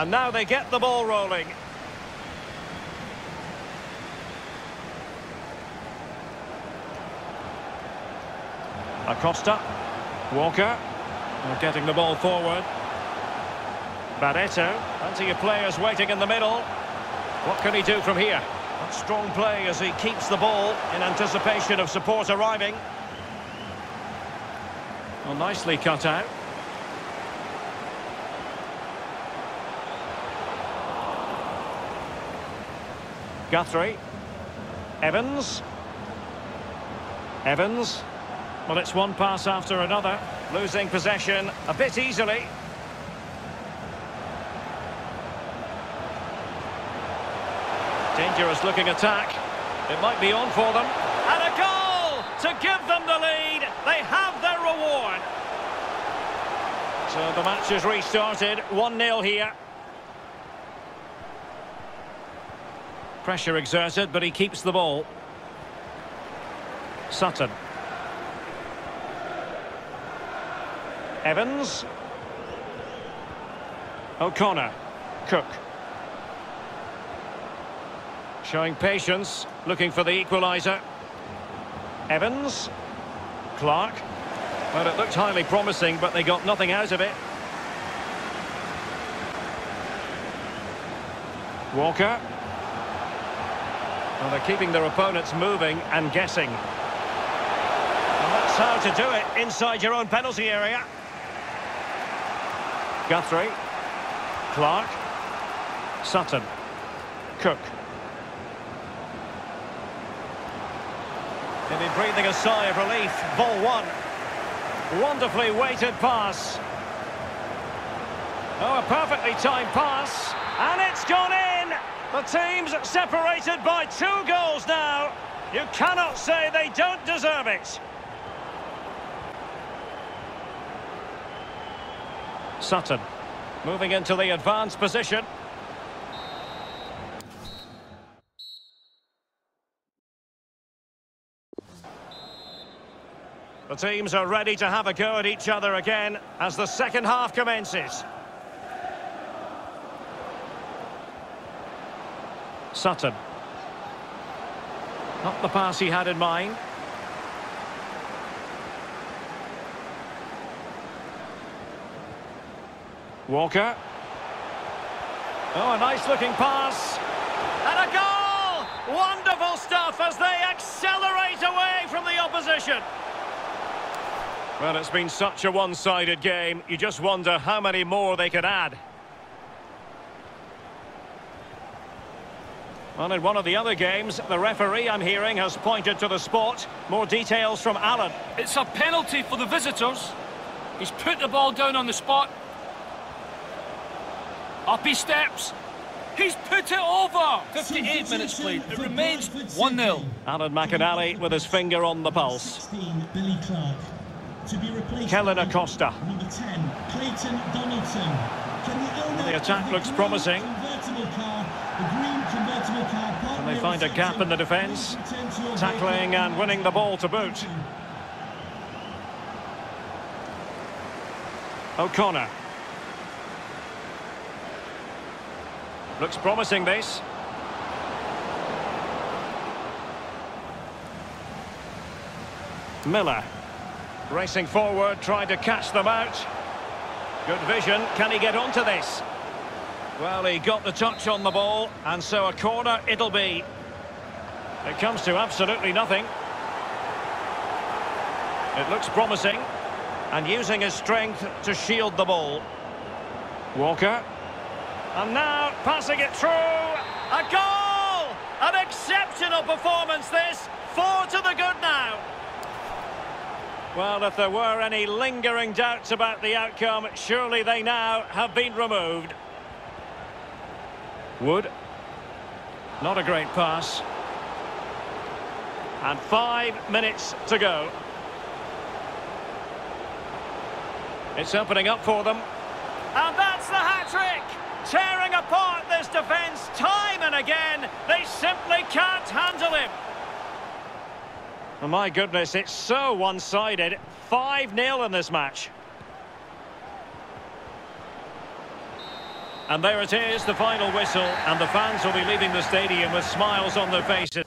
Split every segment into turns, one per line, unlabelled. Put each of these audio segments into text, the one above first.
And now they get the ball rolling. Acosta. Walker. Getting the ball forward. Barreto. Plenty of players waiting in the middle. What can he do from here? Strong play as he keeps the ball in anticipation of support arriving. Well, nicely cut out. Guthrie. Evans. Evans. Well, it's one pass after another. Losing possession a bit easily. Dangerous looking attack. It might be on for them. And a goal to give them the lead. They have their reward. So the match is restarted. 1-0 here. Pressure exerted, but he keeps the ball. Sutton. Evans. O'Connor. Cook. Showing patience, looking for the equaliser. Evans. Clark. Well, it looked highly promising, but they got nothing out of it. Walker. Well, they're keeping their opponents moving and guessing. And that's how to do it inside your own penalty area. Guthrie. Clark. Sutton. Cook. They've been breathing a sigh of relief. Ball one. Wonderfully weighted pass. Oh, a perfectly timed pass. And it's gone in! The team's separated by two goals now. You cannot say they don't deserve it. Sutton moving into the advanced position. The teams are ready to have a go at each other again as the second half commences. Sutton. Not the pass he had in mind. Walker. Oh, a nice looking pass. And a goal! Wonderful stuff as they accelerate away from the opposition. Well, it's been such a one-sided game. You just wonder how many more they could add. Well, in one of the other games, the referee, I'm hearing, has pointed to the spot. More details from Alan.
It's a penalty for the visitors. He's put the ball down on the spot. Up he steps. He's put it over. 58 minutes played. It remains 1-0.
Alan McInally with his finger on the pulse.
16, Billy Clark. To be replaced Kellyn
Acosta.
Number 10, Clayton Donaldson. Can the
The attack
of the
looks
green
promising.
Convertible car, the green convertible car
Can they find a gap in the defence? Tackling and winning the ball to boot. O'Connor. Looks promising, this. Miller. Racing forward, trying to catch them out. Good vision. Can he get onto this? Well, he got the touch on the ball, and so a corner it'll be. It comes to absolutely nothing. It looks promising, and using his strength to shield the ball. Walker. And now, passing it through. A goal! An exceptional performance, this. Four to the good now. Well, if there were any lingering doubts about the outcome, surely they now have been removed. Wood. Not a great pass. And five minutes to go. It's opening up for them. And that's the hat-trick! Tearing apart this defence time and again. They simply can't handle him. Oh, my goodness, it's so one-sided. 5-0 in this match. And there it is, the final whistle, and the fans will be leaving the stadium with smiles on their faces.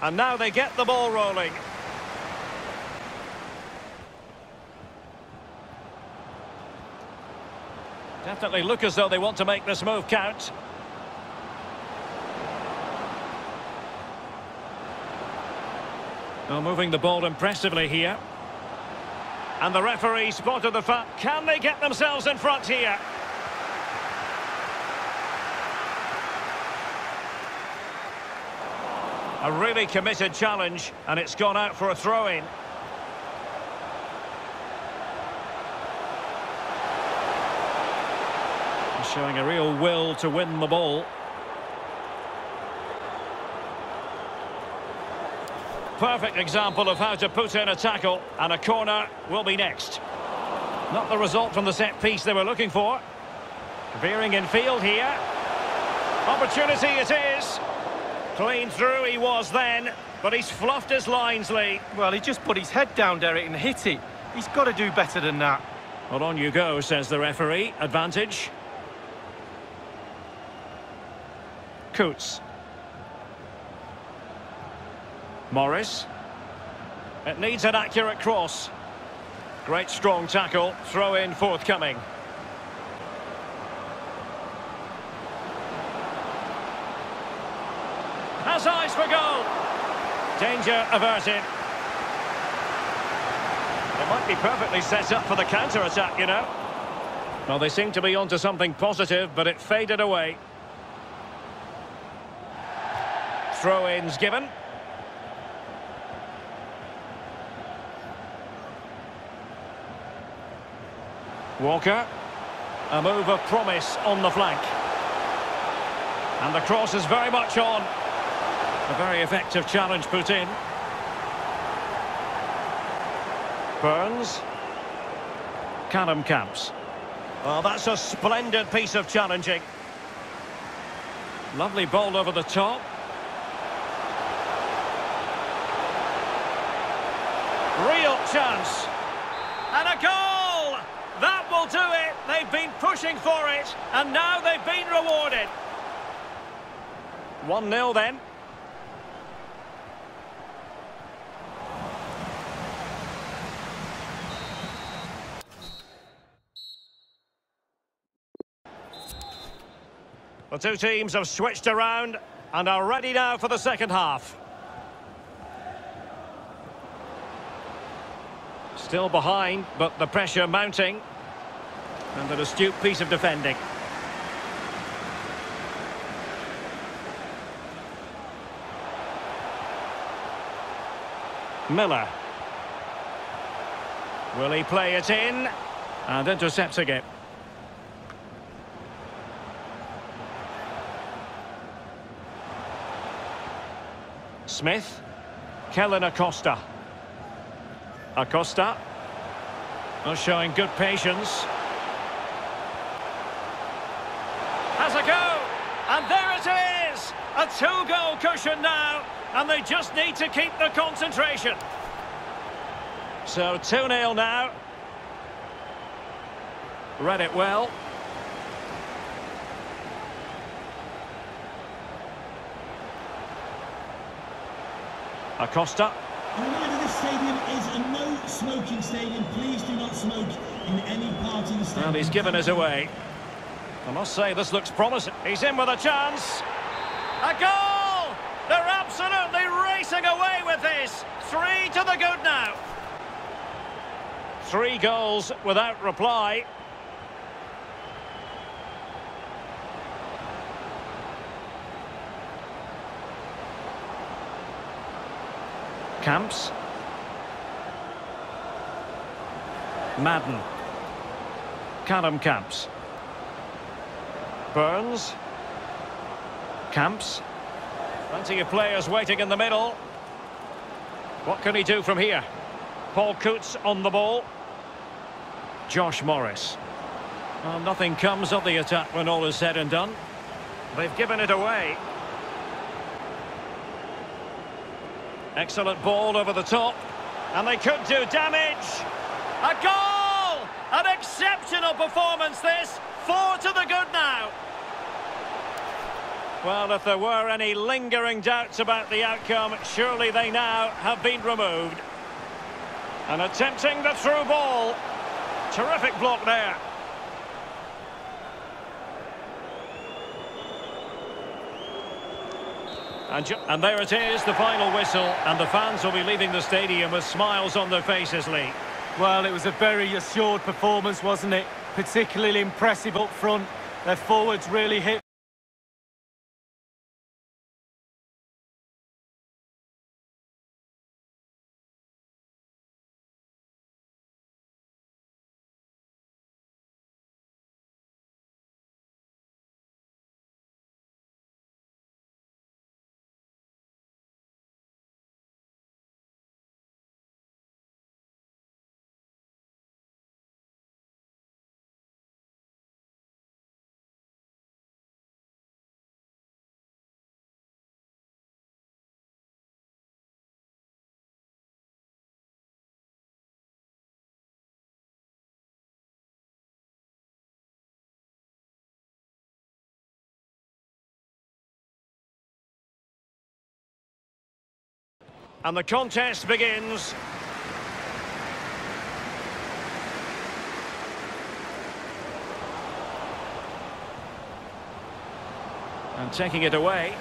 And now they get the ball rolling. Definitely look as though they want to make this move count. Well, moving the ball impressively here. And the referee spotted the fact. Can they get themselves in front here? A really committed challenge, and it's gone out for a throw-in. Showing a real will to win the ball. Perfect example of how to put in a tackle, and a corner will be next. Not the result from the set piece they were looking for. Veering in field here. Opportunity it is. Clean through he was then, but he's fluffed his lines, Lee.
Well, he just put his head down, Derek, and hit it. He's got to do better than that.
Well, on you go, says the referee. Advantage. Coutts. Morris. It needs an accurate cross. Great strong tackle. Throw in forthcoming. Has eyes for goal. Danger averted. They might be perfectly set up for the counter-attack, you know. Well, they seem to be onto something positive, but it faded away. Throw-ins given. Walker. A move of promise on the flank. And the cross is very much on. A very effective challenge put in. Burns. Callum Camps. Well, that's a splendid piece of challenging. Lovely ball over the top. Real chance. And a goal! That will do it. They've been pushing for it, and now they've been rewarded. 1-0 then. The two teams have switched around and are ready now for the second half. Still behind, but the pressure mounting. And an astute piece of defending. Miller. Will he play it in? And intercepts again. Smith. Kellyn Acosta. Acosta. Oh, showing good patience. Has a go. And there it is. A two-goal cushion now. And they just need to keep the concentration. So 2-0 now. Read it well. Acosta.
A reminder this stadium is a no smoking stadium. Please do not smoke in any part of the stadium.
And he's given us away. I must say, this looks promising. He's in with a chance. A goal! They're absolutely racing away with this. Three to the good now. Three goals without reply. Camps. Madden. Callum Camps. Burns. Camps. Plenty of players waiting in the middle. What can he do from here? Paul Coutts on the ball. Josh Morris. Well, nothing comes of the attack when all is said and done. They've given it away. Excellent ball over the top. And they could do damage. A goal! An exceptional performance this. Four to the good now. Well, if there were any lingering doubts about the outcome, surely they now have been removed. And attempting the through ball. Terrific block there. And, and, there it is, the final whistle, and the fans will be leaving the stadium with smiles on their faces, Lee.
Well, it was a very assured performance, wasn't it? Particularly impressive up front. Their forwards really hit
And the contest begins. And taking it away.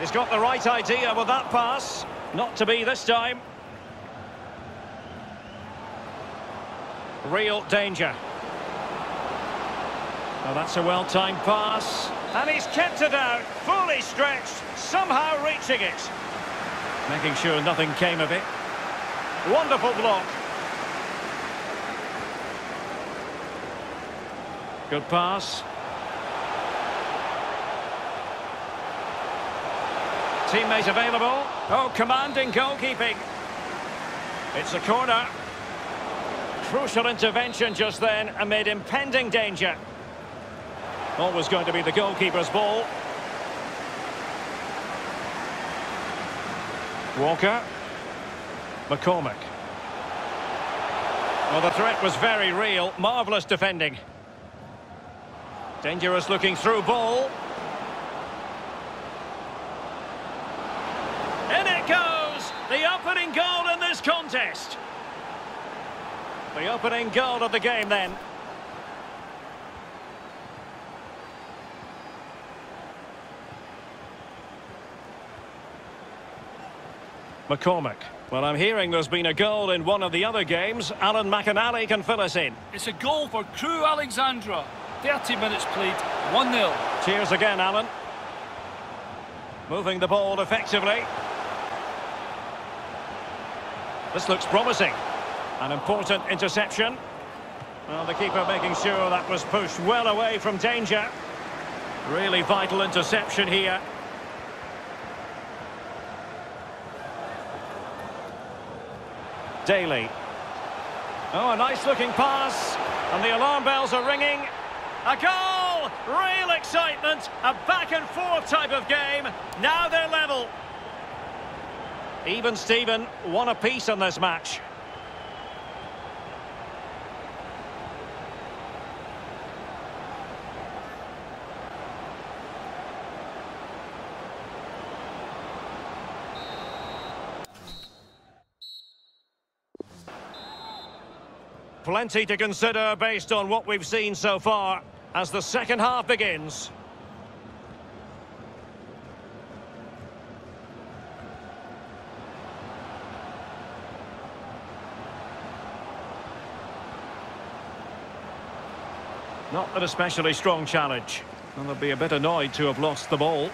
He's got the right idea with that pass. Not to be this time. Real danger. Now that's a well-timed pass. And he's kept it out, fully stretched, somehow reaching it. Making sure nothing came of it. Wonderful block. Good pass. Teammate available. Oh, commanding goalkeeping. It's a corner. Crucial intervention just then amid impending danger. Always going to be the goalkeeper's ball. Walker. McCormick. Well, the threat was very real. Marvellous defending. Dangerous looking through ball. In it goes! The opening goal in this contest. The opening goal of the game then. McCormick. Well, I'm hearing there's been a goal in one of the other games. Alan McInally can fill us in.
It's a goal for Crewe Alexandra. 30 minutes played, 1-0.
Cheers again, Alan. Moving the ball effectively. This looks promising. An important interception. Well, the keeper making sure that was pushed well away from danger. Really vital interception here. Daly. Oh, a nice looking pass. And the alarm bells are ringing. A goal! Real excitement. A back and forth type of game. Now they're level. Even Steven, one apiece in this match. Plenty to consider based on what we've seen so far as the second half begins. Not an especially strong challenge. And they'll be a bit annoyed to have lost the ball.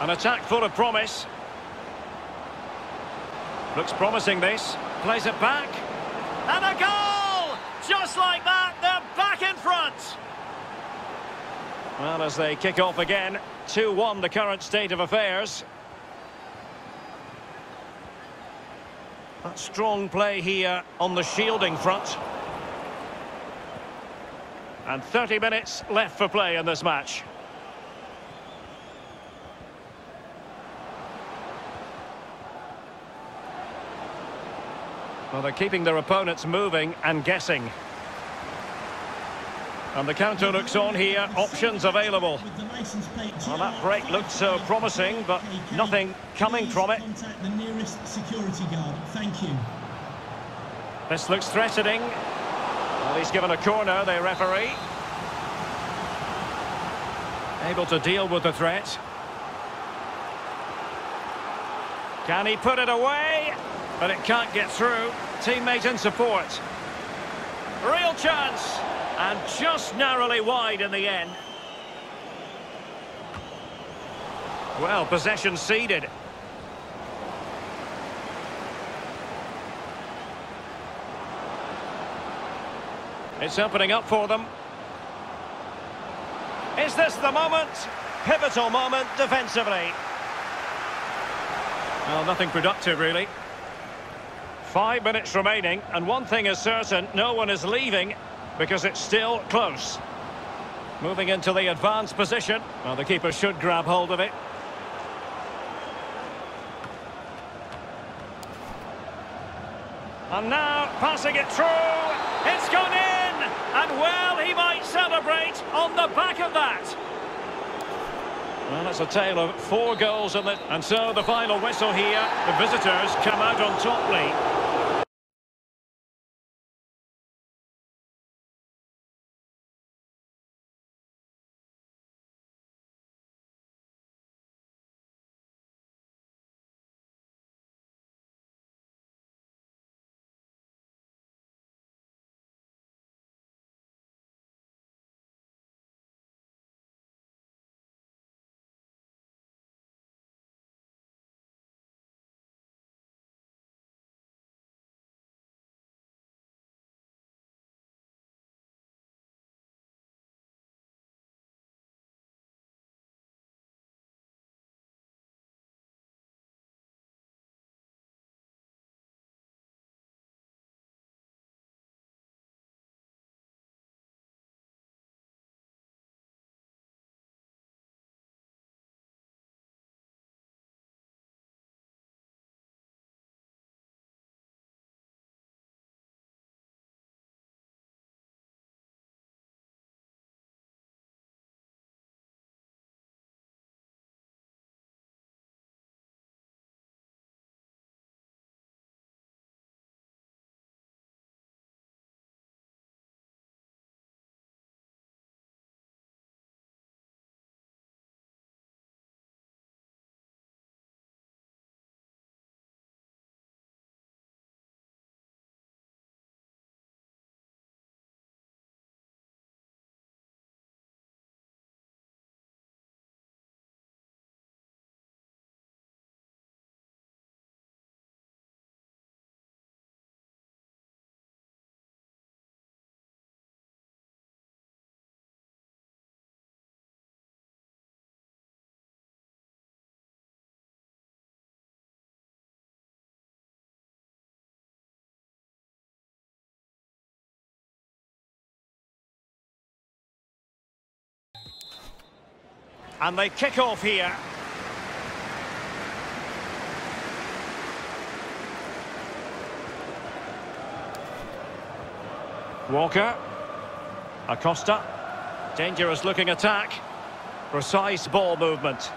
An attack full of promise. Looks promising this. Plays it back. And a goal! Just like that, they're back in front. Well, as they kick off again, 2-1 the current state of affairs. That strong play here on the shielding front. And 30 minutes left for play in this match. Well, they're keeping their opponents moving and guessing. And the counter looks on here, options available. Well, that break looked so promising, but nothing coming from it.
Contact the nearest security guard. Thank you.
This looks threatening. Well, he's given a corner, the referee. Able to deal with the threat. Can he put it away? But it can't get through. Teammate in support. Real chance. And just narrowly wide in the end. Well, possession ceded. It's opening up for them. Is this the moment? Pivotal moment defensively. Well, nothing productive, really. Five minutes remaining, and one thing is certain, no one is leaving because it's still close. Moving into the advanced position. Well, the keeper should grab hold of it. And now, passing it through. It's gone in! And well, he might celebrate on the back of that. Well, it's a tale of four goals, in it. and so the final whistle here. The visitors come out on top, Lee. And they kick off here. Walker. Acosta. Dangerous looking attack. Precise ball movement.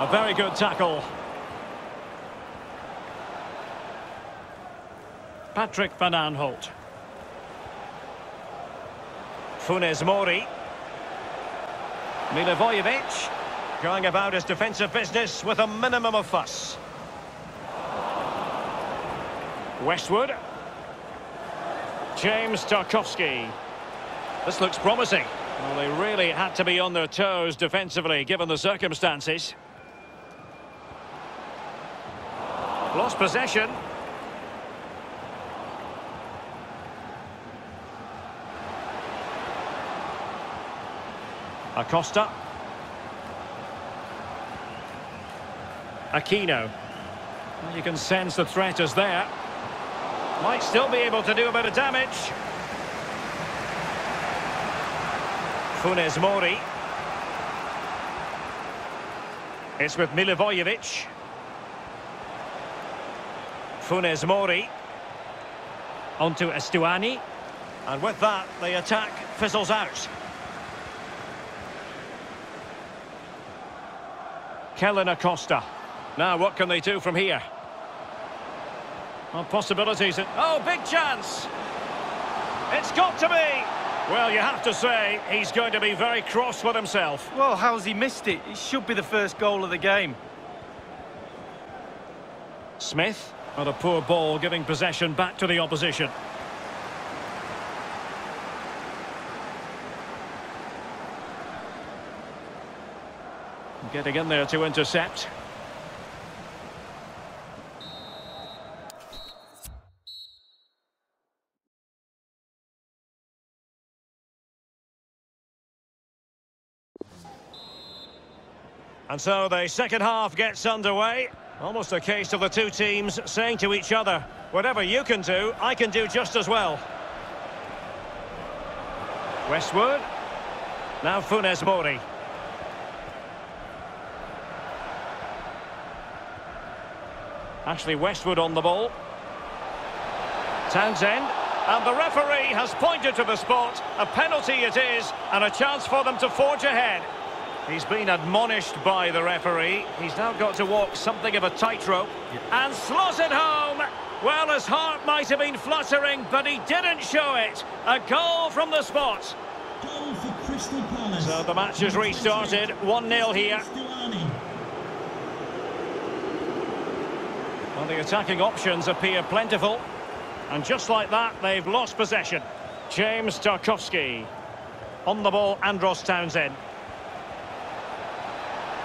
A very good tackle. Patrick Van Aanholt. Funes Mori. Milivojevic going about his defensive business with a minimum of fuss. Westwood. James Tarkowski. This looks promising. Well, they really had to be on their toes defensively, given the circumstances. Lost possession. Acosta. Aquino. You can sense the threat is there. Might still be able to do a bit of damage. Funes Mori. It's with Milivojevic. Funes Mori. Onto Estuani. And with that, the attack fizzles out. Kellyn Acosta. Now, what can they do from here? Well, possibilities. Oh, big chance! It's got to be! Well, you have to say, he's going to be very cross with himself.
Well, how's he missed it? It should be the first goal of the game.
Smith, on a poor ball, giving possession back to the opposition. Getting in there to intercept. And so the second half gets underway. Almost a case of the two teams saying to each other, whatever you can do, I can do just as well. Westwood. Now Funes Mori. Ashley Westwood on the ball. Townsend. And the referee has pointed to the spot. A penalty it is, and a chance for them to forge ahead. He's been admonished by the referee. He's now got to walk something of a tightrope. And slots it home. Well, his heart might have been fluttering, but he didn't show it. A goal from the spot.
Goal for Crystal Palace.
So the match has restarted. 1-0 here. Well, the attacking options appear plentiful. And just like that, they've lost possession. James Tarkowski. On the ball, Andros Townsend.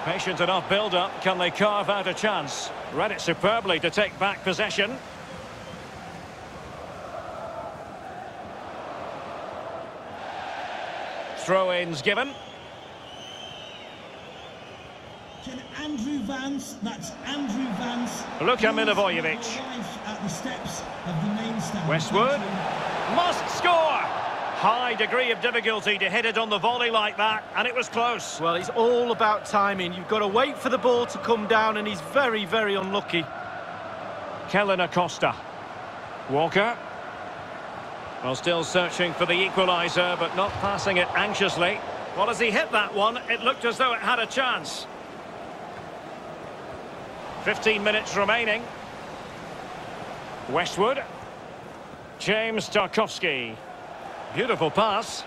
Patient enough build-up. Can they carve out a chance? Read it superbly to take back possession. Throw-ins given.
Can Andrew Vance, that's Andrew Vance.
Luka
pause
Milivojevic.
live At the steps of the main stand.
Westwood. Must score! High degree of difficulty to hit it on the volley like that, and it was close.
Well, it's all about timing. You've got to wait for the ball to come down, and he's very, very unlucky.
Kellyn Acosta. Walker. Well, still searching for the equaliser, but not passing it anxiously. Well, as he hit that one, it looked as though it had a chance. 15 minutes remaining. Westwood. James Tarkowski. Beautiful pass.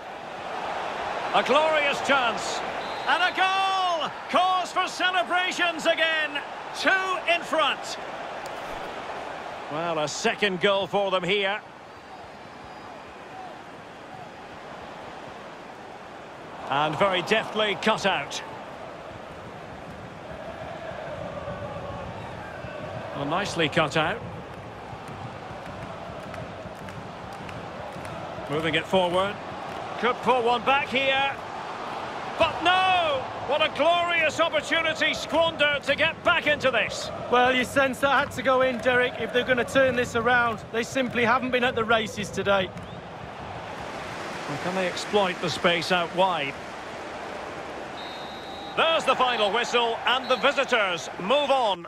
A glorious chance. And a goal! Cause for celebrations again. Two in front. Well, a second goal for them here. And very deftly cut out. Well, nicely cut out. Moving it forward. Could pull one back here. But no! What a glorious opportunity squandered to get back into this.
Well, you sense that had to go in, Derek, if they're going to turn this around. They simply haven't been at the races today.
And can they exploit the space out wide? There's the final whistle, and the visitors move on.